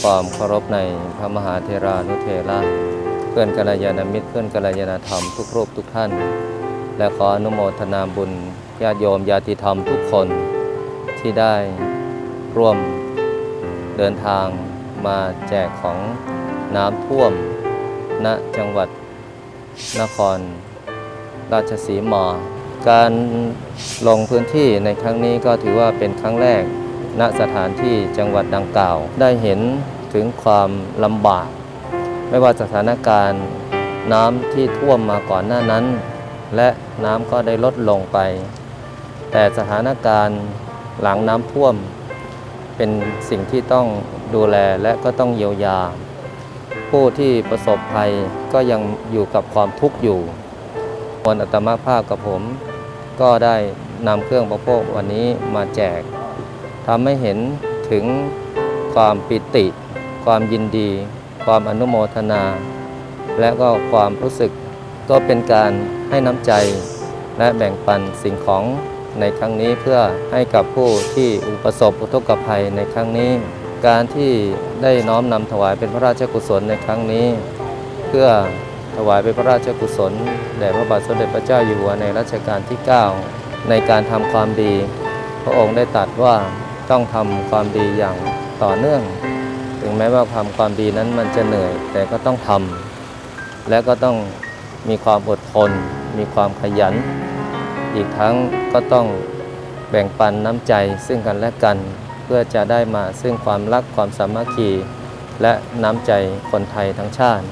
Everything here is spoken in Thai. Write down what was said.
ความเคารพในพระมหาเทรานุเทระเพื่อนกัลยาณมิตรเพื่อนกัลยาณธรรมทุกรูปทุกท่าน และขออนุโมทนาบุญญาติโยมญาติธรรมทุกคนที่ได้ร่วมเดินทางมาแจกของน้ำท่วม ณจังหวัดนคร ราชสีมา การลงพื้นที่ในครั้งนี้ก็ถือว่าเป็นครั้งแรก ณสถานที่จังหวัดดังกล่าว ได้เห็นถึงความลำบาก ไม่ว่าสถานการณ์น้ำที่ท่วมมาก่อนหน้านั้น และน้ำก็ได้ลดลงไป แต่สถานการณ์หลังน้ำท่วม เป็นสิ่งที่ต้องดูแลและก็ต้องเยียวยา ผู้ที่ประสบภัยก็ยังอยู่กับความทุกข์อยู่มวลอัตมาภาพกับผม ก็ได้นำเครื่องประโภควันนี้มาแจก ทำให้เห็นถึงความปิติ ความยินดี ความอนุโมทนา และก็ความรู้สึกก็เป็นการให้น้ำใจ และแบ่งปันสิ่งของในครั้งนี้เพื่อให้กับผู้ที่อุปสบอุทกภัยในครั้งนี้ การที่ได้น้อมนำถวายเป็นพระราชกุศลในครั้งนี้ เพื่อถวายเป็นพระราชกุศลแด่พระบาทสมเด็จพระเจ้าอยู่หัวในรัชกาลที่ 9 ในการทำความดี พระองค์ได้ตรัสว่า ต้องทำความดีอย่างต่อเนื่อง ถึงแม้ว่าทำความดีนั้นมันจะเหนื่อย แต่ก็ต้องทำและก็ต้องมีความอดทน มีความขยัน อีกทั้งก็ต้องแบ่งปันน้ำใจซึ่งกันและกัน เพื่อจะได้มาซึ่งความรักความสามัคคี และน้ำใจคนไทยทั้งชาติ